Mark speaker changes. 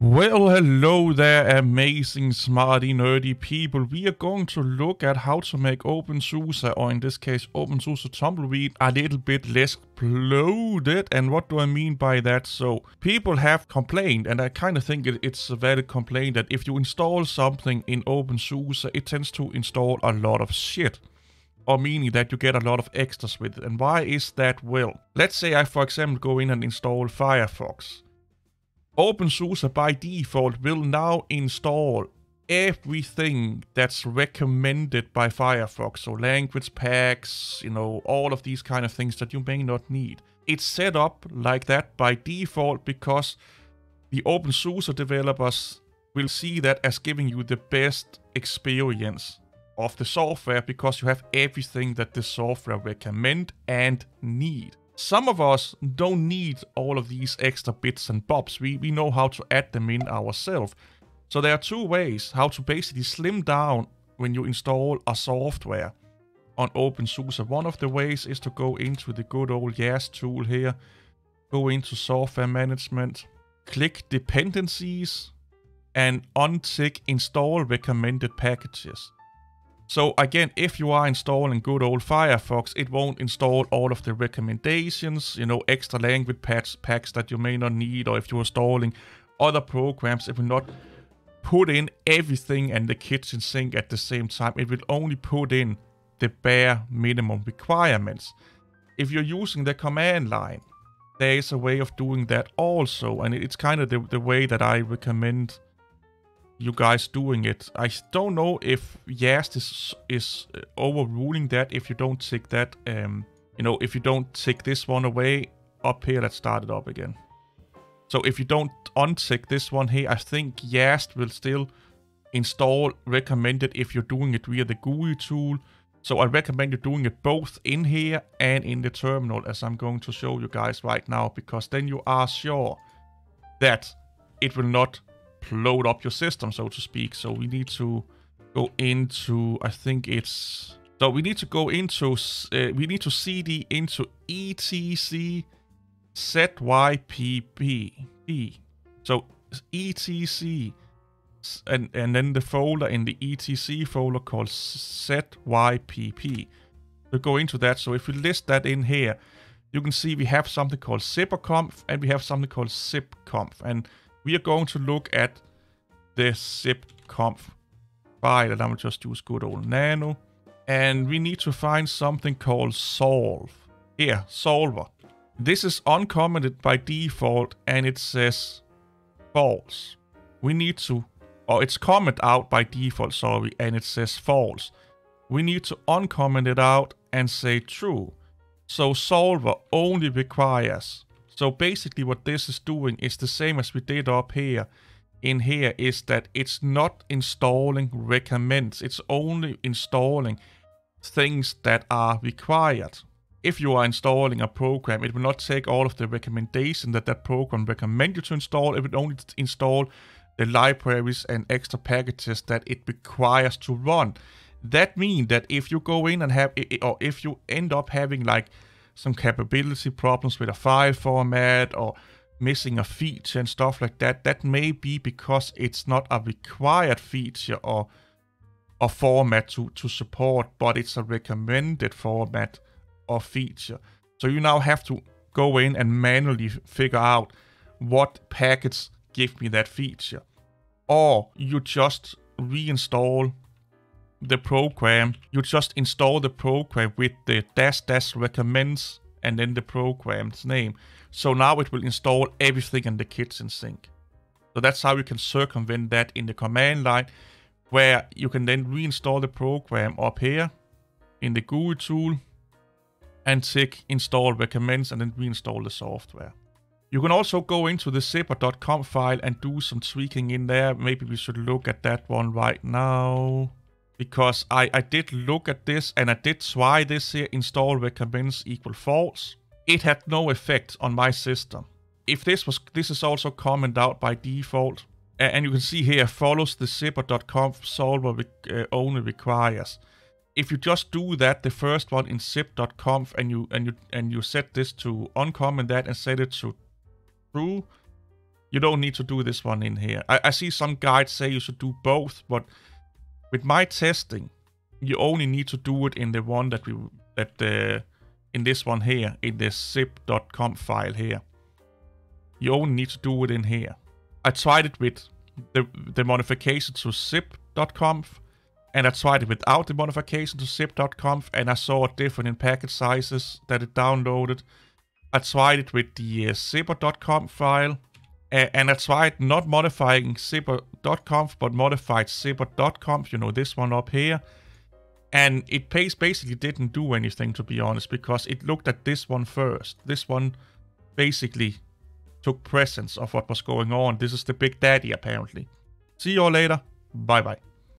Speaker 1: Well, hello there, amazing, smarty, nerdy people. We are going to look at how to make OpenSUSE, or in this case, OpenSUSE Tumbleweed, a little bit less bloated. And what do I mean by that? So, people have complained, and I kind of think it, it's a valid complaint, that if you install something in OpenSUSE, it tends to install a lot of shit. Or meaning that you get a lot of extras with it. And why is that? Well, let's say I, for example, go in and install Firefox. OpenSUSE er by default will now install everything that's recommended by Firefox. So language packs, you know, all of these kind of things that you may not need. It's set up like that by default because the OpenSUSE developers will see that as giving you the best experience of the software because you have everything that the software recommend and need. Some of us don't need all of these extra bits and bobs. We, we know how to add them in ourselves. So there are two ways how to basically slim down when you install a software on OpenSUSE. One of the ways is to go into the good old YaST tool here, go into software management, click dependencies, and untick install recommended packages. So again, if you are installing good old Firefox, it won't install all of the recommendations, you know, extra language packs, packs that you may not need, or if you're installing other programs, it will not put in everything and the kitchen sink at the same time. It will only put in the bare minimum requirements. If you're using the command line, there is a way of doing that also, and it's kind of the, the way that I recommend you guys doing it. I don't know if YaST is, is uh, overruling that if you don't tick that, um, you know, if you don't tick this one away up here, let's start it up again. So if you don't untick this one here, I think YaST will still install recommended if you're doing it via the GUI tool. So I recommend you doing it both in here and in the terminal as I'm going to show you guys right now because then you are sure that it will not load up your system, so to speak. So we need to go into, I think it's, so we need to go into, uh, we need to cd into etc zypp. So etc, and, and then the folder in the etc folder called zypp. We'll go into that. So if we list that in here, you can see we have something called zypper.conf and we have something called zypp.conf. And we are going to look at the zip zypp.conf file, and I will just use good old nano. And we need to find something called solve. Here, solver. This is uncommented by default, and it says false. We need to, or it's comment out by default, sorry, and it says false. We need to uncomment it out and say true. So solver only requires so basically what this is doing is the same as we did up here in here is that it's not installing recommends. It's only installing things that are required. If you are installing a program, it will not take all of the recommendation that that program recommend you to install. It will only install the libraries and extra packages that it requires to run. That means that if you go in and have, or if you end up having like some capability problems with a file format or missing a feature and stuff like that, that may be because it's not a required feature or a format to, to support, but it's a recommended format or feature. So you now have to go in and manually figure out what packets give me that feature. Or you just reinstall the program, you just install the program with the dash dash recommends and then the program's name. So now it will install everything in the kitchen sink. So that's how you can circumvent that in the command line, where you can then reinstall the program up here in the GUI tool and tick install recommends and then reinstall the software. You can also go into the zypper.conf file and do some tweaking in there. Maybe we should look at that one right now because I, I did look at this and I did try this here, install recommends equal false. It had no effect on my system. If this was, this is also commented out by default. And you can see here, follows the zypper.conf solver uh, only requires. If you just do that, the first one in zypp.conf and you and you and you set this to uncomment that and set it to true, You don't need to do this one in here. I, I see some guides say you should do both, but with my testing, you only need to do it in the one that we that uh, in this one here in the zypp.conf file here. You only need to do it in here. I tried it with the the modification to zypp.conf and I tried it without the modification to zypp.conf and I saw a difference in packet sizes that it downloaded. I tried it with the uh, file and I tried not modifying zypper.conf but modified zypper.conf, you know, this one up here. And it basically didn't do anything to be honest because it looked at this one first. This one basically took presence of what was going on. This is the big daddy apparently. See you all later. Bye bye.